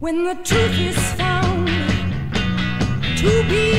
When the truth is found to be